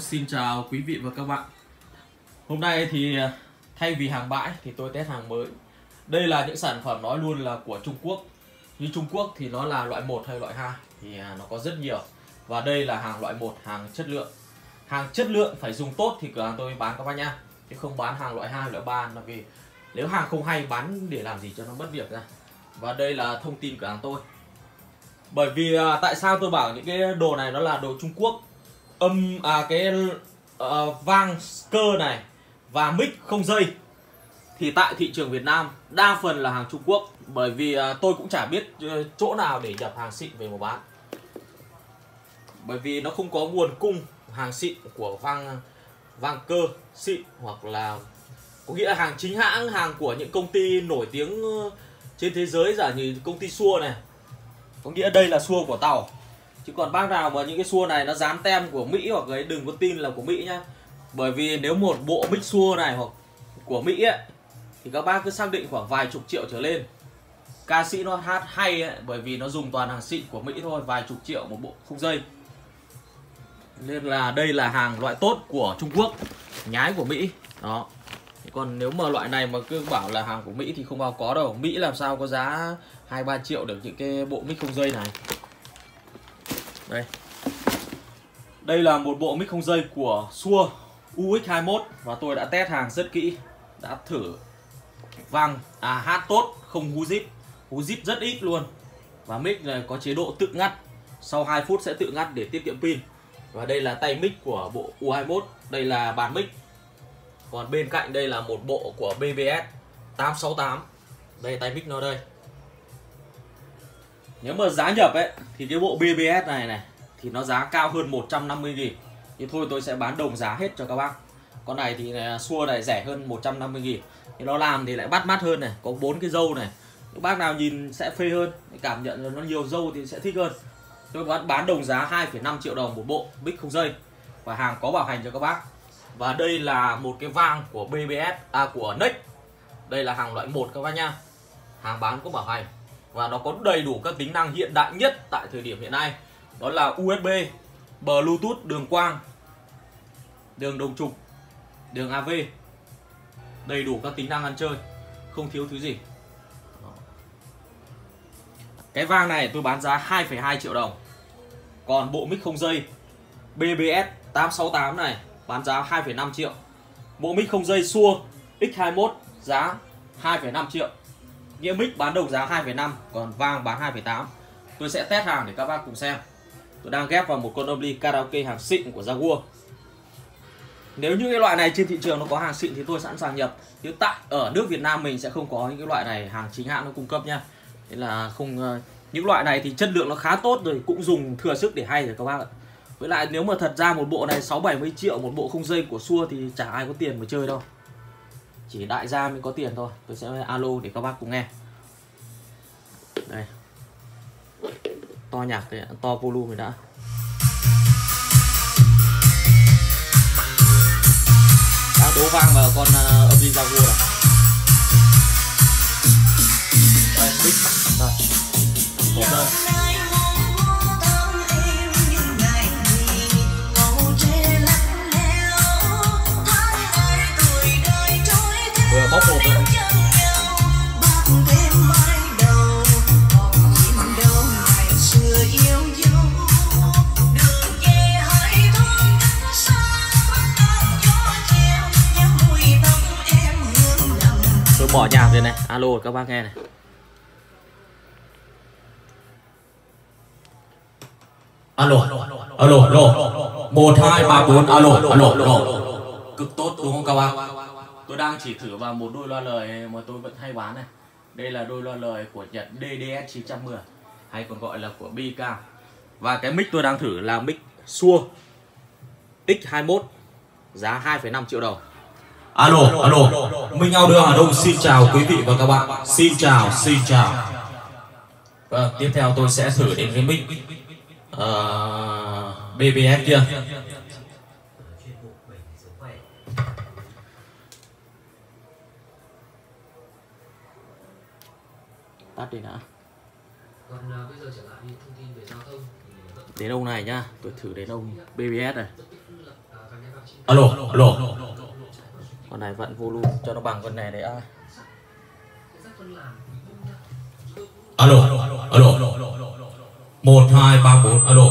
Xin chào quý vị và các bạn. Hôm nay thì à, thay vì hàng bãi thì tôi test hàng mới. Đây là những sản phẩm nói luôn là của Trung Quốc. Như Trung Quốc thì nó là loại 1 hay loại 2 Thì à, nó có rất nhiều. Và đây là hàng loại 1, hàng chất lượng. Hàng chất lượng phải dùng tốt thì cửa hàng tôi bán các bác nha Chứ không bán hàng loại 2, loại 3 là vì Nếu hàng không hay bán để làm gì cho nó mất việc ra. Và đây là thông tin cửa hàng tôi. Bởi vì à, tại sao tôi bảo những cái đồ này nó là đồ Trung Quốc? Âm à cái uh, vang cơ này và mic không dây. Thì tại thị trường Việt Nam đa phần là hàng Trung Quốc. Bởi vì uh, tôi cũng chả biết ờ, chỗ nào để nhập hàng xịn về mà bán. Bởi vì nó không có nguồn cung hàng xịn của vang vang cơ xịn hoặc là có nghĩa là hàng chính hãng hàng của những công ty nổi tiếng ờ, trên thế giới giả như công ty xua này. Có nghĩa đây là xua của tàu chứ còn bác nào mà những cái xua này nó dán tem của Mỹ hoặc ấy đừng có tin là của Mỹ nhá. Bởi vì nếu một bộ mic xua này hoặc của Mỹ ấy thì các bác cứ xác định khoảng vài chục triệu trở lên. Ca sĩ nó hát hay ấy, bởi vì nó dùng toàn hàng xịn của Mỹ thôi vài chục triệu một bộ không dây. Nên là đây là hàng loại tốt của Trung Quốc nhái của Mỹ. Đó. Còn nếu mà loại này mà cứ bảo là hàng của Mỹ thì không bao có đâu. Mỹ làm sao có giá hai ba triệu được những cái bộ mic không dây này đây. Đây là một bộ mic không dây của Sua UX21 và tôi đã test hàng rất kỹ. Đã thử vang à hát tốt, không hú zip. Hú zip rất ít luôn. Và mic này có chế độ tự ngắt. Sau 2 phút sẽ tự ngắt để tiết kiệm pin. Và đây là tay mic của bộ U21 đây là bàn mic. Còn bên cạnh đây là một bộ của BBS 868 đây, tay mic nó đây nếu mà giá nhập ấy thì cái bộ BBS này này thì nó giá cao hơn 150 nghìn. Thì thôi tôi sẽ bán đồng giá hết cho các bác. Con này thì à, xua này rẻ hơn 150 nghìn. Thì nó làm thì lại bắt mắt hơn này có bốn cái dâu này. Các bác nào nhìn sẽ phê hơn cảm nhận nó nhiều dâu thì sẽ thích hơn. Tôi bán bán đồng giá 2,5 triệu đồng một bộ bích không dây. Và hàng có bảo hành cho các bác. Và đây là một cái vang của BBS à của Nex đây là hàng loại 1 các bác nha hàng bán có bảo hành và nó có đầy đủ các tính năng hiện đại nhất tại thời điểm hiện nay. Đó là USB Bluetooth đường quang đường đồng trục đường AV đầy đủ các tính năng ăn chơi không thiếu thứ gì. Cái vang này tôi bán giá 2,2 triệu đồng. Còn bộ mic không dây BBS 868 này bán giá 2,5 triệu. Bộ mic không dây xua X21 giá 2,5 triệu nghĩa mic bán đầu giá 2,5 còn vang bán 2,8 tôi sẽ test hàng để các bác cùng xem. Tôi đang ghép vào một con âm ly karaoke hàng xịn của Jaguar nếu như cái loại này trên thị trường nó có hàng xịn thì tôi sẵn sàng nhập. Chứ tại ở nước Việt Nam mình sẽ không có những cái loại này hàng chính hãng nó cung cấp nha. Thế là không ờ, những loại này thì chất lượng nó khá tốt rồi cũng dùng thừa sức để hay rồi các bác ạ. Với lại nếu mà thật ra một bộ này 6 70 triệu một bộ không dây của xua thì chả ai có tiền mà chơi đâu chỉ đại gia mới có tiền thôi. Tôi sẽ alo để các bác cùng nghe. Đây. To nhạc thì to volume rồi đã. Đã đố vang vào con uh, âm đi ra vua này vừa bóc một rồi. Tôi bỏ nhạc rồi này. Alo, các bác nghe này. Alo alo alo. Một, hai, ba, bốn. Alo alo alo. Cực tốt, đúng không các bác? Tôi đang chỉ thử vào một đôi loa lời mà tôi vẫn hay bán này. Đây là đôi loa lời của Nhật DDS 910 hay còn gọi là của BK và cái mic tôi đang thử là mic xua X21 giá 2,5 triệu đồng. Alo alo. Minh nhau đưa hà đông xin chào quý vị và các bạn. Xin chào xin chào. Vâng tiếp theo tôi sẽ thử đến cái mic ờ, uh, BBS kia. Tắt đi đã. Còn bây giờ trở lại đi thông tin về giao thông thì vẫn đến ông này nhá tôi thử đến ông BBS này. Uh, alo alo con này vẫn volume cho nó bằng con này đấy à làm alo alo. Một hai ba bốn alo.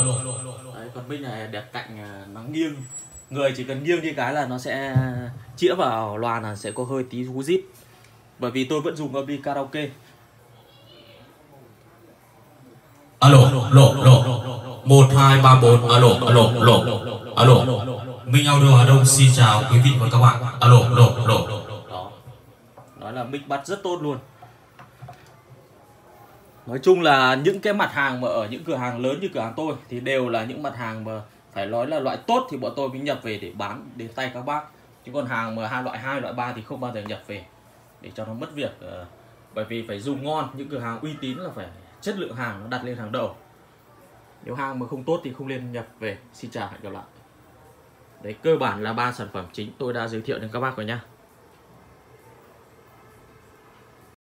Đấy con mic này đẹp cạnh à, nó nghiêng. Người chỉ cần nghiêng đi cái là nó sẽ chĩa vào loa là sẽ có hơi tí hú rít bởi vì tôi vẫn dùng âm đi karaoke alo alo alo một, hai, ba, bốn. Alo alo alo alo. Minh audio hà đông xin chào quý vị và các bạn. Alo alo alo đó. Nói là mic bắt rất tốt luôn. Nói chung là những cái mặt hàng mà ở những cửa hàng lớn như cửa hàng tôi thì đều là những mặt hàng mà phải nói là loại tốt thì bọn tôi mới nhập về để bán đến tay các bác. Chứ còn hàng mà hai loại hai, loại ba thì không bao giờ nhập về để cho nó mất việc ờ, bởi vì phải dùng ngon. Những cửa hàng uy tín là phải chất lượng hàng nó đặt lên hàng đầu. Nếu hàng mà không tốt thì không nên nhập về. Xin chào, hẹn gặp lại. Đấy, cơ bản là ba sản phẩm chính tôi đã giới thiệu đến các bác rồi nhá